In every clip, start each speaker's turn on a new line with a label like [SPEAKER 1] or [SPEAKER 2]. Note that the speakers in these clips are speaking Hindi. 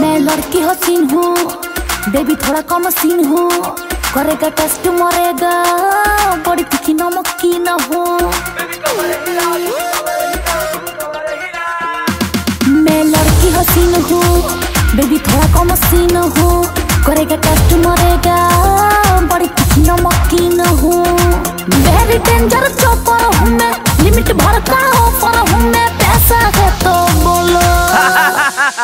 [SPEAKER 1] मैं लड़की हसीन हूँ बेबी थोड़ा कम सीन हूँ। करेगा टेस्ट मरेगा, बड़ी तीखी नमकीन हूँ। मैं लड़की हसीन हूँ बेबी थोड़ा कम सीन हूँ। करेगा टेस्ट मरेगा, बड़ी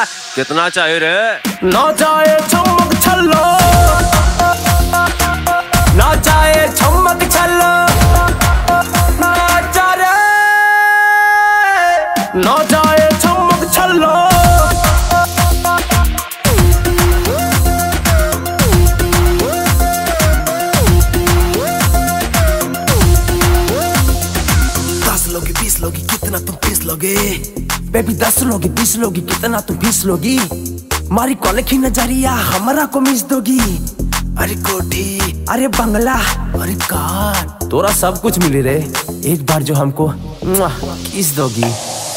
[SPEAKER 2] कितना चाहिए रे।
[SPEAKER 3] ना जाए चमक छल्लो। ना जाए चमक छल्लो। ना
[SPEAKER 4] कितना बेबी दस लोगी, बीस लोगी, कितना तू बीस लोगी। मारी कॉलेज की नज़रिया, हमारा को मिस दोगी। अरे कोठी, अरे बंगला, अरे कार तोरा सब कुछ मिले रे, एक बार जो हमको किस दोगी?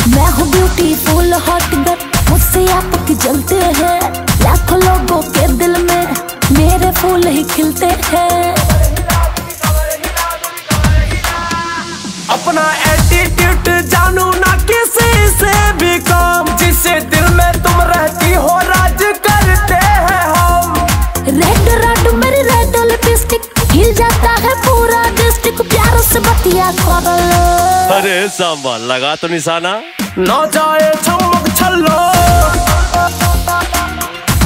[SPEAKER 1] मैं हूँ ब्यूटीफुल हॉट गर्ल मुझसे आप जलते हैं।
[SPEAKER 2] सांबा लगा तो निशाना
[SPEAKER 3] ना जाए चमक छल्लो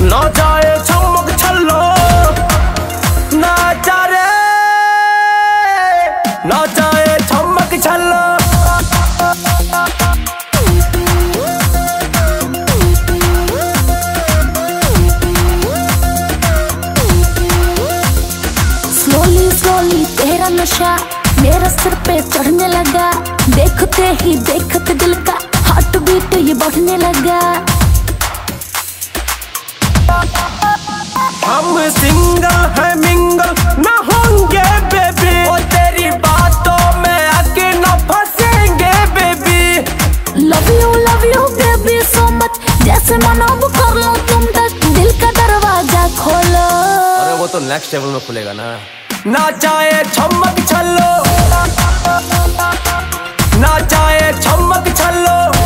[SPEAKER 3] ना जाए चमक छल्लो ना जा रे ना जाए चमक छल्लो
[SPEAKER 1] स्लोली स्लोली तेरा नशा मेरे सिर पे चढ़ने लगा। देखते ही देखते दिल का हार्ट बीट ये बढ़ने लगा।
[SPEAKER 3] हम सिंगल है मिंगल ना होंगे बेबी ओ तेरी बातों में आके न फंसेंगे baby
[SPEAKER 1] love you love you baby so much जैसे मनो वो कर लो तुम तक। दिल का दरवाज़ा खोलो।
[SPEAKER 4] अरे वो तो नेक्स्ट लेवल में खुलेगा ना।
[SPEAKER 3] चाहे छमक छल्लो। ना चाहे छमक छल्लो।